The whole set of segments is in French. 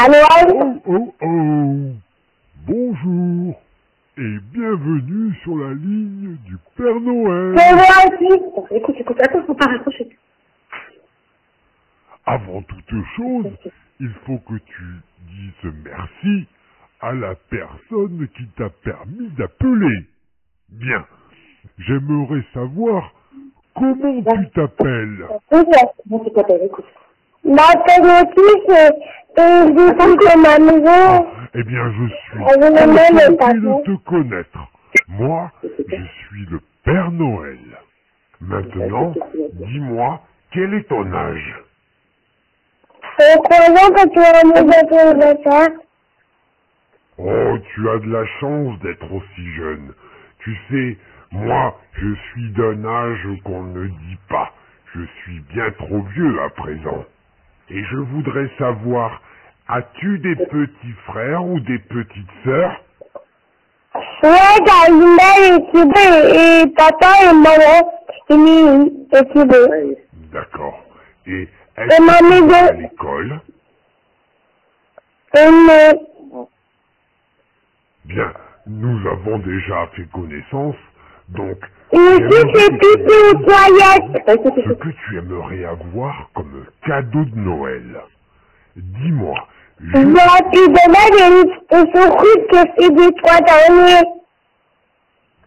Allô, allô Oh oh oh Bonjour et bienvenue sur la ligne du Père Noël. Moi aussi. Écoute, écoute, attends, faut pas raccrocher. Avant toute chose, il faut que tu dises merci à la personne qui t'a permis d'appeler. Bien. J'aimerais savoir comment tu t'appelles. Une visite de ma maison. Eh bien, je suis je tableau. de te connaître. Moi, je suis le Père Noël. Maintenant, dis-moi, quel est ton âge? Et croyant que tu as. Oh, tu as de la chance d'être aussi jeune. Tu sais, moi, je suis d'un âge qu'on ne dit pas. Je suis bien trop vieux à présent. Et je voudrais savoir, as-tu des petits frères ou des petites sœurs? Ouais, t'as une belle équipe et papa et maman, une équipe. D'accord. Et Et est-ce que tu vas à l'école? Une, Bien, nous avons déjà fait connaissance, donc tu ce que tu aimerais avoir comme cadeau de Noël. Dis-moi, je Moi, tu demandes une souris que c'est des trois derniers.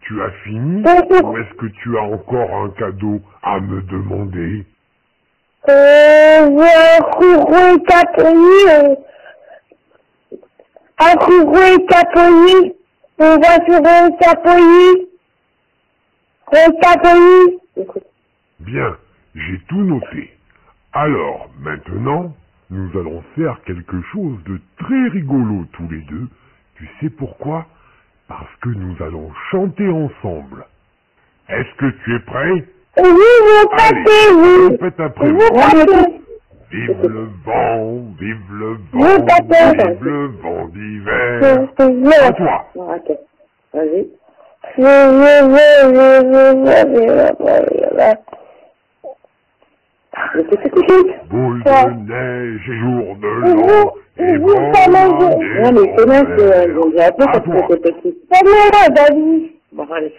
Tu as fini ou est-ce que tu as encore un cadeau à me demander Euh, un courroux caponi, euh, un courroux caponi, on va sur un caponi, un. Écoute. Bien, j'ai tout noté. Alors, maintenant, nous allons faire quelque chose de très rigolo tous les deux. Tu sais pourquoi Parce que nous allons chanter ensemble. Est-ce que tu es prêt Oui, vous passez, oui. Répète après Vous moi. Vive le vent, vive le vent, vive le vent d'hiver. À toi. ok. Vas-y. Je veux, je veux, je veux, je veux, je petit petit. Boule de neige jour de Et l'an, et Non, mais c'est bon, j'ai appelé parce que c'était petit. C'est bien, David. Bon, allez.